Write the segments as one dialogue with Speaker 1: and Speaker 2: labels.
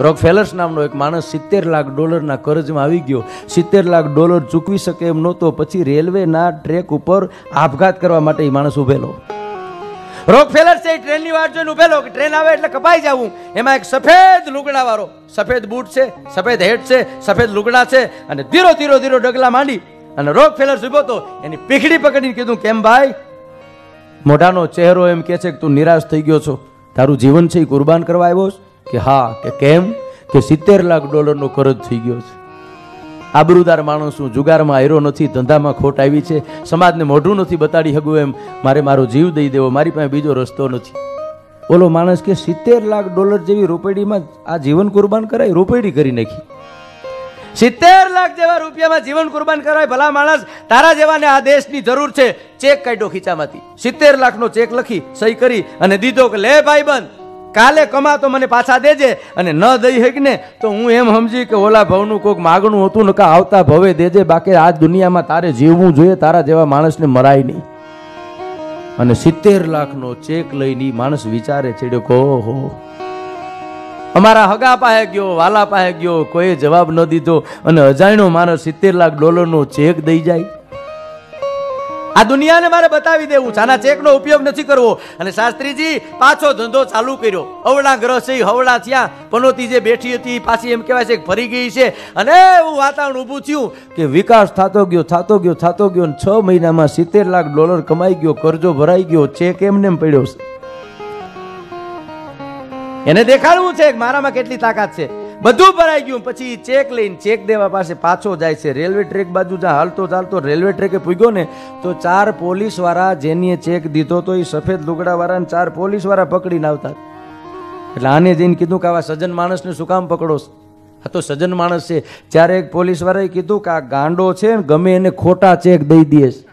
Speaker 1: રોક failures નામનો એક માણસ સિત્તેર લાખ ડોલરના કર્જમાં આવી ગયો. સિત્તેર લાખ ડોલર ચૂકવી શકે એમ નહોતો, પછી રેલવેના ટ્રેક ઉપર આપઘાત કરવા માટે એ માણસ ઉભેલો. રોકફેલર છે એ ટ્રેનની વાટ જોઈને ઉભેલો કે ટ્રેન આવે એટલે કપાઈ જવું. એમાં એક સફેદ લુગડા વાળો સફેદ બૂટ છે, સફેદ હેટ છે, સફેદ લુગડા છે અને ધીરો ધીરો ધીરો ડગલા માંડી અને રોગ ફેલર ઊભો તો એની પીખડી પકડીને કીધું કેમ ભાઈ? મોઢાનો ચહેરો એમ કહે છે કે તું નિરાશ થઈ ગયો છો. તારું જીવન છે એ કુરબાન કરવા આવ્યો છે. કે હા, કે કેમ? કે સિત્તેર લાખ ડોલરનો કરજ થઈ ગયો છે. આબરૂદાર માણસ હું જુગારમાં આયરો નથી, ધંધામાં ખોટ આવી છે, સમાજને મોઢું નથી બતાડી શકું એમ, મારે મારો જીવ દઈ દેવો, મારી પાસે બીજો રસ્તો નથી. ઓલો માણસ કે સિત્તેર લાખ ડોલર જેવી રૂપેડીમાં આ જીવન કુરબાન કરાય, રૂપેડી કરી નાખી. સિત્તેર લાખ જેવા રૂપિયામાં જીવન કુરબાન કરાય, ભલા માણસ, તારા જેવાને આ દેશની જરૂર છે. ચેક કાઢ્યો ખીચામાંથી. સિત્તેર લાખનો ચેક લખી, સહી કરી અને દીધો કે લે ભાઈ બંધ કાલે કમા તો મને પાછા દેજે અને ન દઈ હક ને તો હું એમ સમજી કે ઓલા ભવનું કોઈક માગણું હતું નકા આવતા ભવે દેજે, બાકી આ દુનિયામાં તારે જીવવું જોઈએ, તારા જેવા માણસને મરાય નહીં. અને સિત્તેર લાખનો ચેક લઈને માણસ વિચારે છેડ્યો કે હો અમારા હગા પાસે ગયો, વાલા પાસે ગયો, કોઈ જવાબ ન દીધો અને અજાણ્યો માણસ સિત્તેર લાખ ડોલરનો ચેક દઈ જાય. આ દુનિયાને મારે બતાવી દેવું છે. આના ચેકનો ઉપયોગ નથી કરવો. અને શાસ્ત્રીજી, પાછો ધંધો ચાલુ કર્યો. અવળા ગ્રહ છે હવડા થયા. પનોતી જે બેઠી હતી પાછી એમ કહેવાય છે કે ફરી ગઈ છે. અને એવું વાતાવરણ ઊભું થયું કે વિકાસ થતો ગયો થતો ગયો થતો ગયો અને છ મહિનામાં સિત્તેર લાખ ડોલર કમાઈ ગયો, કરજો ભરાઈ ગયો, ચેક એમને એમ પડ્યો છે. એને દેખાડવું છે મારામાં કેટલી તાકાત છે. બધું ભરાઈ ગયું પછી ચેક લઈને ચેક દેવા પાસે પાછો જાય છે. રેલવે ટ્રેક બાજુ જ્યાં હાલતો ચાલતો રેલવે ટ્રેકે પૂગ્યો ને, તો ચાર પોલીસવાળા જેની ચેક દીધો તો એ સફેદ લુગડાવાળાને ચાર પોલીસવાળા પકડીને આવતા. એટલે આને જઈને કીધું કે આવા સજ્જન માણસને શું કામ પકડો આ તો સજ્જન માણસ છે. ત્યારે એક પોલીસવાળાએ કીધું કે આ ગાંડો છે ને ગમે એને ખોટા ચેક દઈ દે છે.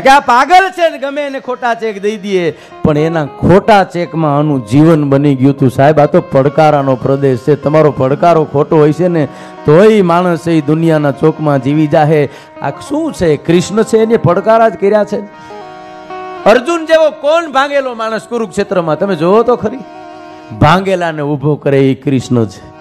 Speaker 1: કે આ પાગલ છે ને, ગમે એને ખોટા ચેક દઈ દઈએ. પણ એના ખોટા ચેકમાં આનું જીવન બની ગયું હતું. સાહેબ, આ તો પડકારાનો પ્રદેશ છે. તમારો પડકારો ખોટો હોય છે ને, તોય માણસ એ દુનિયાના ચોકમાં જીવી જાહે. આ શું છે? કૃષ્ણ છે એને પડકારા જ કર્યા છે? અર્જુન જેવો કોણ ભાંગેલો માણસ કુરુક્ષેત્રમાં? તમે જોવો તો ખરી. ભાંગેલાને ઊભો કરે એ કૃષ્ણ છે